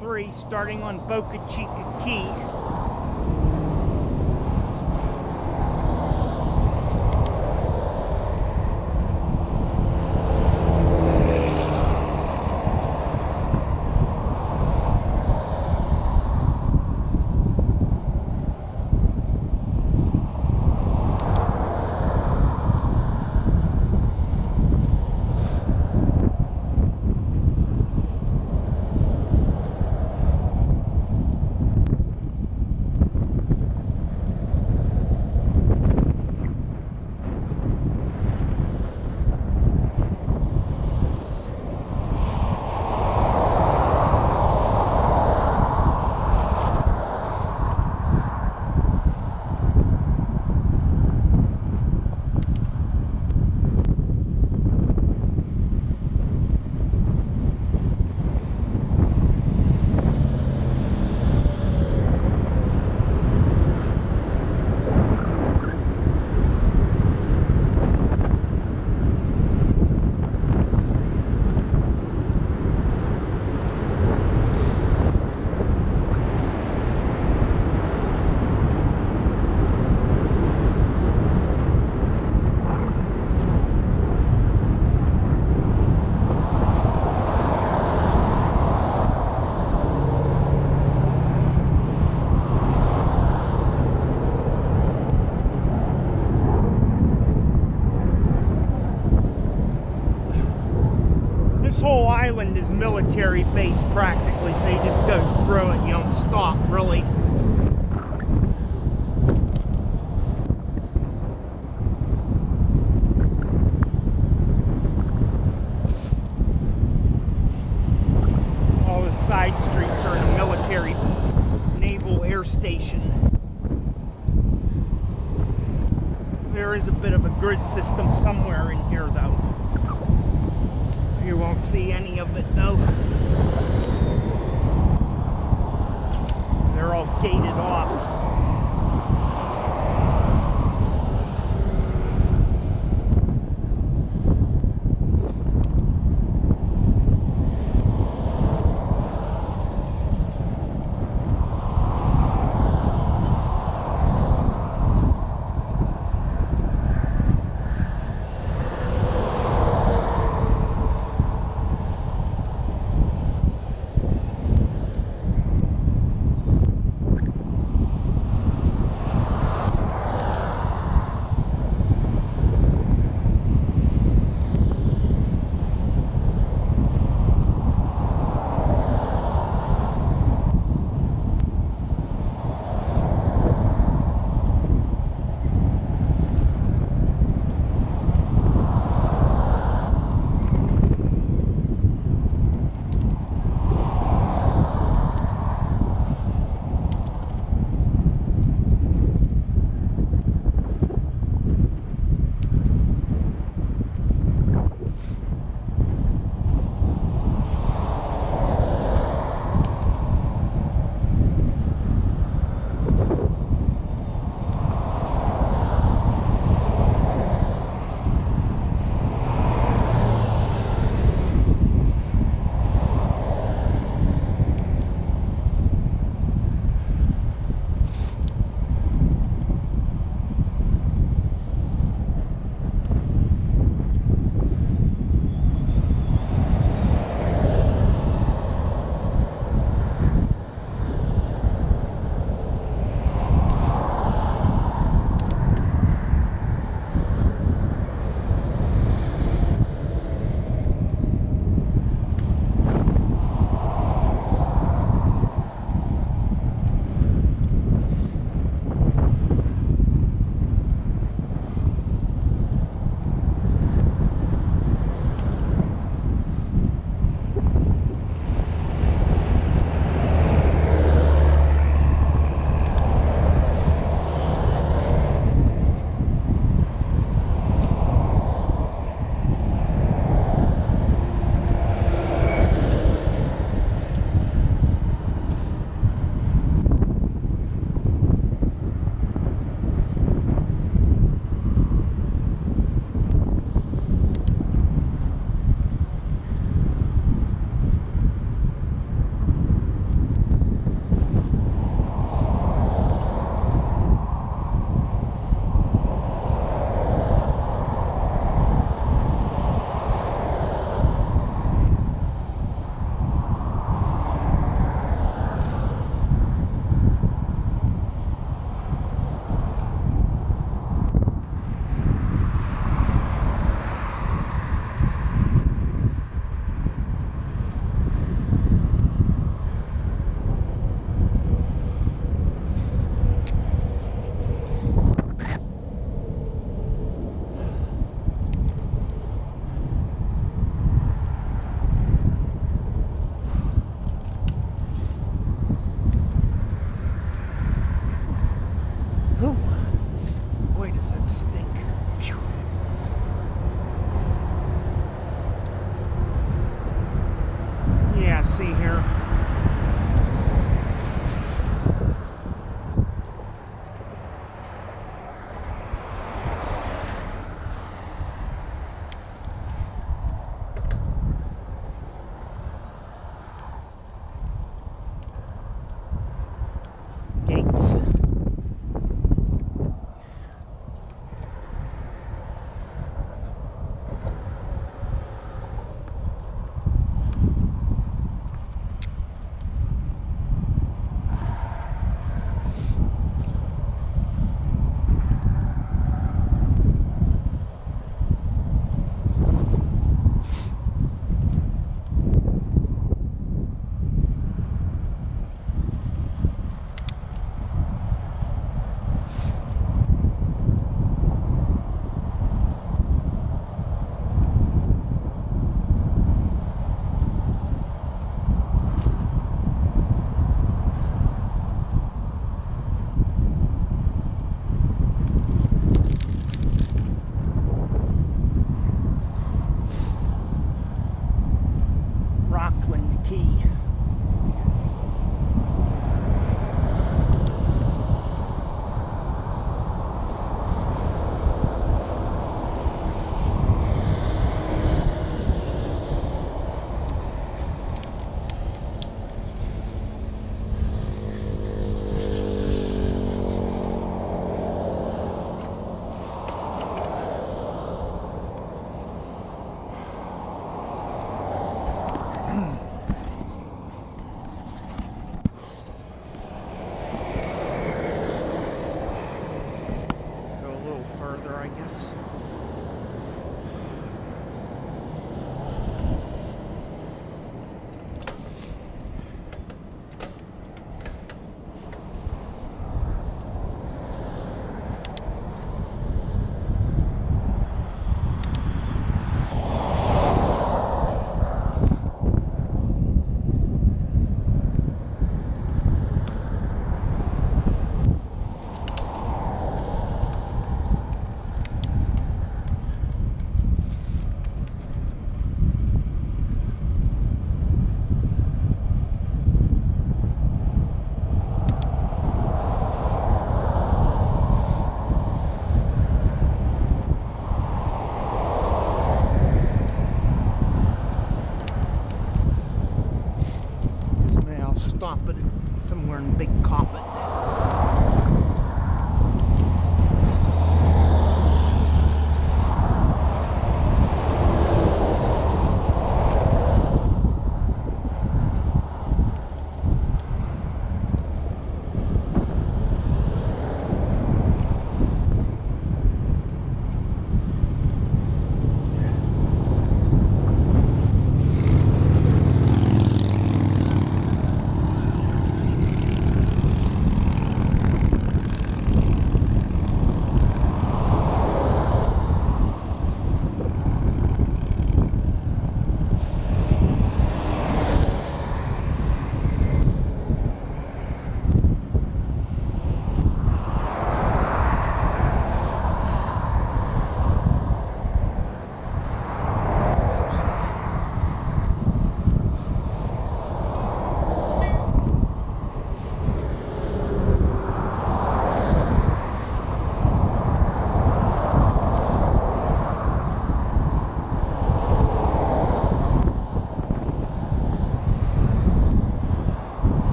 3 starting on Boca Chica Key. Whole island is military base practically, so you just go through it, you don't stop really. Gated off.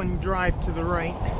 Parkland Drive to the right.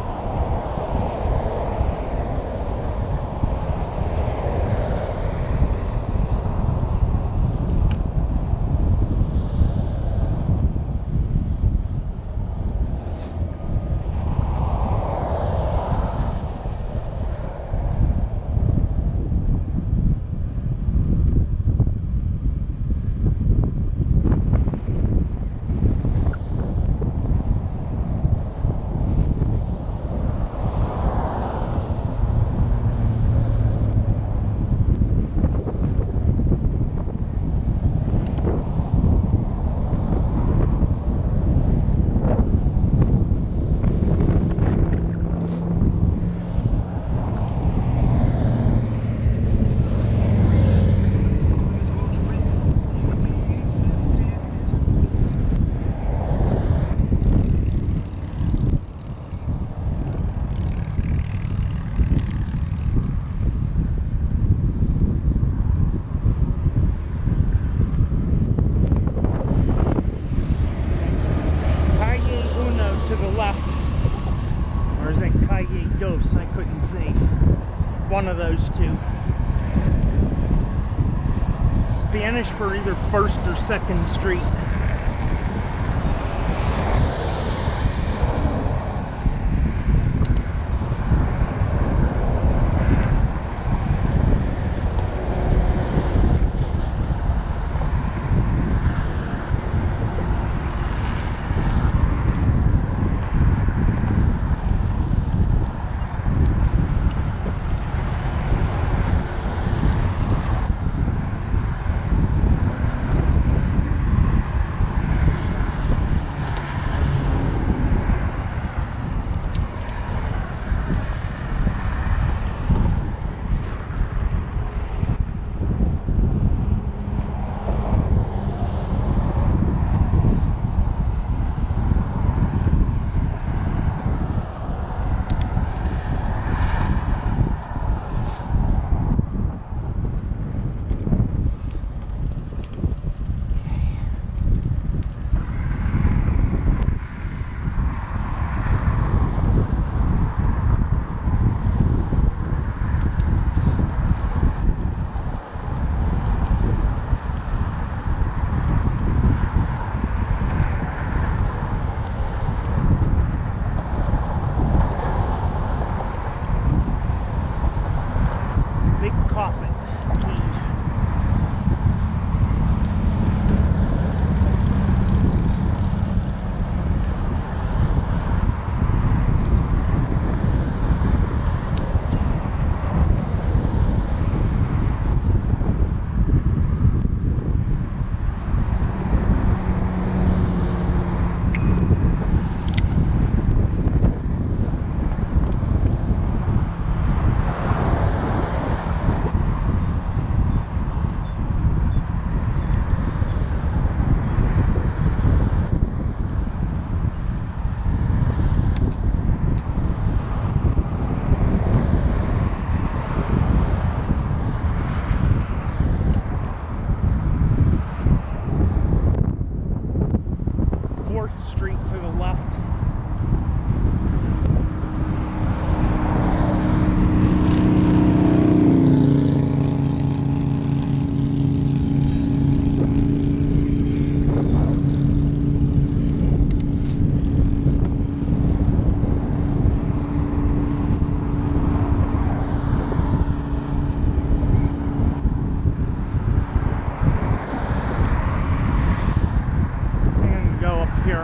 Spanish for either First or Second Street.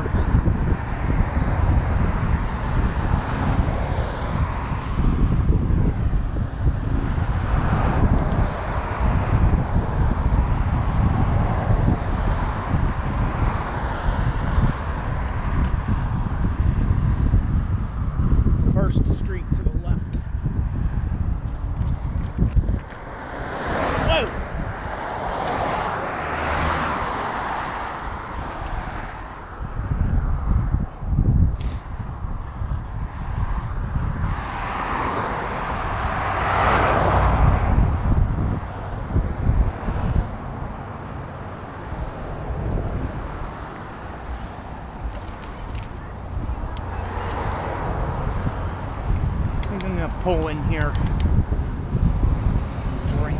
Here. First Street to the left. Whoa! I'm gonna pull in here. Drink.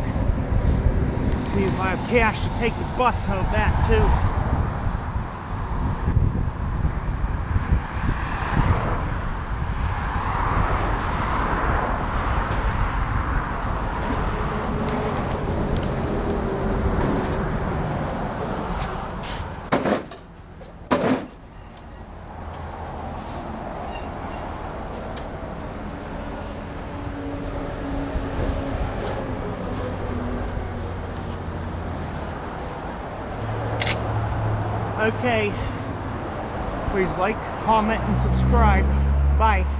See if I have cash to take the bus home back too. Okay. Please like, comment, and subscribe. Bye.